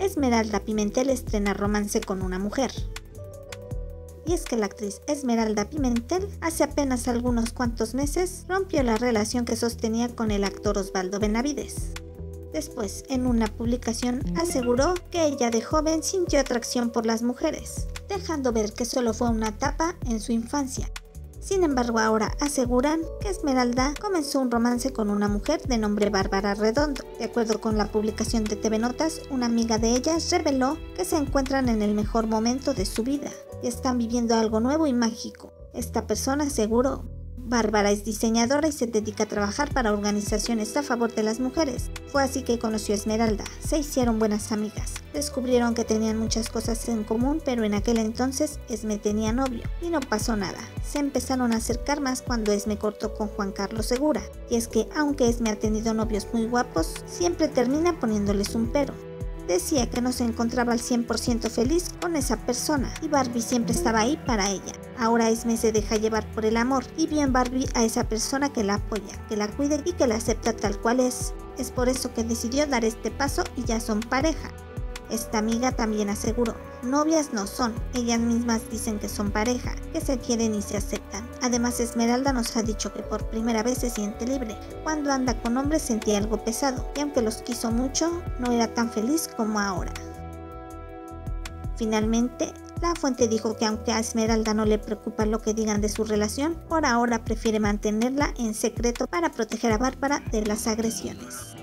Esmeralda Pimentel estrena romance con una mujer. Y es que la actriz Esmeralda Pimentel hace apenas algunos cuantos meses rompió la relación que sostenía con el actor Osvaldo Benavides. Después, en una publicación, aseguró que ella de joven sintió atracción por las mujeres, dejando ver que solo fue una etapa en su infancia. Sin embargo, ahora aseguran que Esmeralda comenzó un romance con una mujer de nombre Bárbara Redondo. De acuerdo con la publicación de TV Notas, una amiga de ellas reveló que se encuentran en el mejor momento de su vida y están viviendo algo nuevo y mágico. Esta persona aseguró Bárbara es diseñadora y se dedica a trabajar para organizaciones a favor de las mujeres. Fue así que conoció a Esmeralda. Se hicieron buenas amigas. Descubrieron que tenían muchas cosas en común, pero en aquel entonces Esme tenía novio y no pasó nada. Se empezaron a acercar más cuando Esme cortó con Juan Carlos Segura. Y es que aunque Esme ha tenido novios muy guapos, siempre termina poniéndoles un pero decía que no se encontraba al 100% feliz con esa persona y Barbie siempre estaba ahí para ella. Ahora Esme se deja llevar por el amor y bien Barbie a esa persona que la apoya, que la cuide y que la acepta tal cual es. Es por eso que decidió dar este paso y ya son pareja. Esta amiga también aseguró, novias no son, ellas mismas dicen que son pareja, que se quieren y se aceptan. Además Esmeralda nos ha dicho que por primera vez se siente libre. Cuando anda con hombres sentía algo pesado y aunque los quiso mucho, no era tan feliz como ahora. Finalmente, la fuente dijo que aunque a Esmeralda no le preocupa lo que digan de su relación, por ahora prefiere mantenerla en secreto para proteger a Bárbara de las agresiones.